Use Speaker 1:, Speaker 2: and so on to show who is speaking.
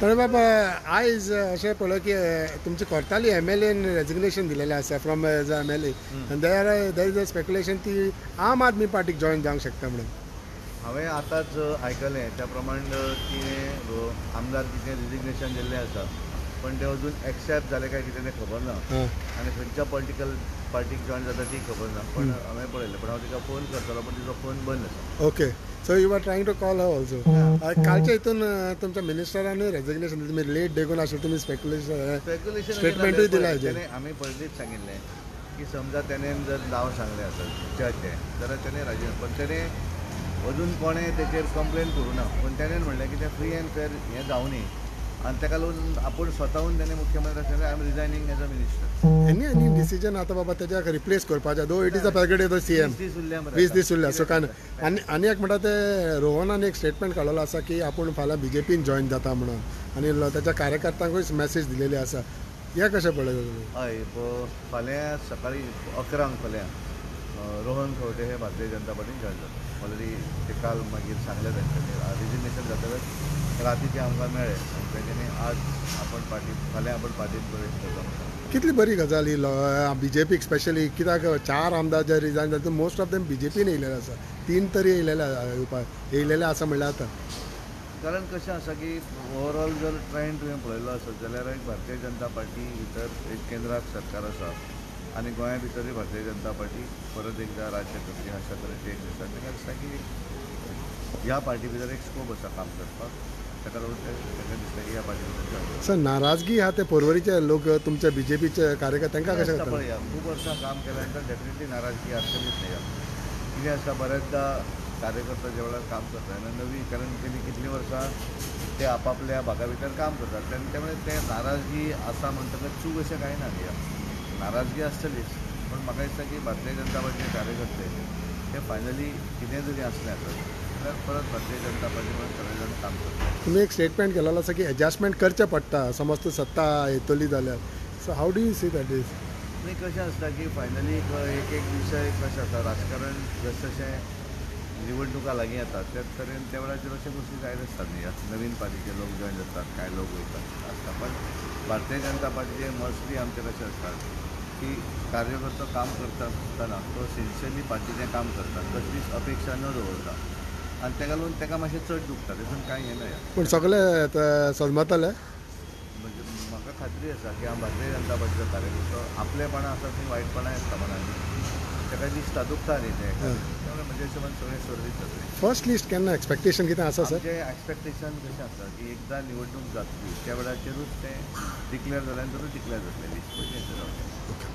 Speaker 1: तर बाबा आयज अशें पळय की तुमची कोर्टाली एम एल एन रेजिग्नेशन दिलेलें आसा from as M L A there there is a speculation ती आम आदमी पार्टीक जॉईन जावंक शकता म्हणून.
Speaker 2: हांवें आतांच आयकलें त्या प्रमाण तिणें आमदारकीचें रिजिग्नेशन दिल्लें आसा पण तें अजून एक्सेप्ट जालें काय कितें तें खबर ना.
Speaker 1: हां.
Speaker 2: आनी खंयच्या पॉलिटिकल पार्टीक जॉईन जाता ती खबर ना. पण हांवें पळयलें पण हांव तिका फोन करतलो पण तिचो फोन बंद आसा
Speaker 1: okay so you are trying to call her also कालच्या हितून तुमच्या मिनिस्टरानूय रेजिग्नेशन दिलें. तुमी लेट देखून आशिल्लें तुमी स्पेक्युलेशन
Speaker 2: स्पेक्युलेशन
Speaker 1: स्टेटमेंटूय दिला
Speaker 2: त्याने आम्ही पयलींच सांगिल्लें की समजा त्याने जर नांव सांगलें आसत जजचे जाल्यार त्याने राजी पण त्याने अजून कोणें तेचेर कंप्लेन करूं ना पण त्याने म्हणलें की तें फ्री अँड फेअर हें जावं न्ही आनी ताका लागून आपूण स्वताहून त्याने मुख्यमंत्री I am resigning as a minister
Speaker 1: any any decision आतां बाबा तेज्याक रिप्लेस करपाचें though it is a packet C M
Speaker 2: वीस दीस उरल्या
Speaker 1: सो
Speaker 2: करता?
Speaker 1: आनी आनी एक म्हणटा ते रोहनान एक स्टेटमेंट काडलेलो आसा की आपूण फाल्यां बी जे पीन जॉईन जाता म्हणून. आनी तेच्या कार्यकर्त्यांकूय मॅसेज दिलेली आसा हें कशें तुमी
Speaker 2: हय फाल्यां सकाळीं अकरांक फाल्यां रोहन खंवटे हे भारतीय जनता पार्टीन जॉयन जाता ऑलरेडी ते काल मागीर सांगलें तांच्यांनी रिजिग्नेशन जातकच राती ते आमकां मेळ्ळे आनी तेंच्यांनी आज आपण पार्टी फाल्यां आपण पार्टीन प्रवेश करता.
Speaker 1: कितली बरी गजाल ही बी जे पीक स्पेशली कित्याक चार आमदार जे रिजायन जाता most of them B J pin येयलेले आसा तीन तरी येयलेले येयलेले आसा म्हणल्यार आतां
Speaker 2: कारण कशें आसा की ओवरऑल जर ट्रेंड तुवें पळयलो आसत जाल्यार एक भारतीय जनता पार्टी भितर एक केंद्राक सरकार आसा आनी गोंया भितरूय भारतीय जनता पार्टी परत एकदा राज्य करची अशा तरेचे एक दिसता ताका दिसता की ह्या पार्टी भितर एक स्कोप आसा काम करपाक ताका लागून ताका दिसता की ह्या पार्टी भितर.
Speaker 1: सर नाराजगी आहा ते पोरवरीचे लोक तुमच्या बी जे पीचे कार्यकर्ते तांकां कशें
Speaker 2: पळया. खूब वर्सां काम केल्या नंतर डेफिनेटली नाराजगी आसतलीच नाही कितें आसता बऱ्याचदा कार्यकर्ता ज्या वेळार काम करता आनी नवी कारण तेणी कितलीं वर्सां ते आपापल्या भागा भितर काम करतात. त्यामुळे ते नाराजगी आसा म्हणटकच चूक अशें कांय ना न्ही नाराजगी आसतलीच पण म्हाका दिसता की भारतीय जनता पार्टीचे कार्यकर्ते ते फायनली कितें जरी आसत जाल्यार परत भारतीय जनता पार्टी म्हणून सगळे जाण काम करतात.
Speaker 1: तुमी एक स्टेटमेंट केलेलो आसा की एडजस्टमेंट करचें पडटा समज तूं सत्ता येतली जाल्यार so how do you see that is
Speaker 2: नाही कशें आसता की फायनली एक एक विशय कशें आसा राजकारण जसजशें निवडणुका लागीं येतात त्याच तरेन त्या वेळाचेर अशे जायत आसतात न्ही आतां नवीन पार्टीचे लोक जॉयन जातात कांय लोक वयतात आसता पण भारतीय जनता पार्टीचे मोस्टली आमचे कशें आसता की कार्यकर्तो काम करता आसतना तो सिन्सियरली पार्टीचें काम करता कसलीच अपेक्षा न दवरता आनी ताका लागून ताका मातशें चड दुखता तेतून कांय हें ना
Speaker 1: पूण सगळे सजमतले
Speaker 2: म्हणजे म्हाका खात्री आसा की हांव भारतीय जनता पार्टीचो कार्यकर्तो आपलेपणां आसा ती वायटपणां आसता मनांनी? ताका दिसता दुखता न्ही तें त्यामुळे म्हजे हिशोबान सगळें सर्वीस जातली
Speaker 1: फर्स्ट लिस्ट केन्ना एक्सपेक्टेशन कितें आसा सर
Speaker 2: आमचें एक्सपेक्टेशन कशें आसता की एकदां निवडणूक जातली त्या वेळाचेरूच तें डिक्लेअर जाल्यानंतरूच डिक्लेअर जातलें लिस्ट पयलीं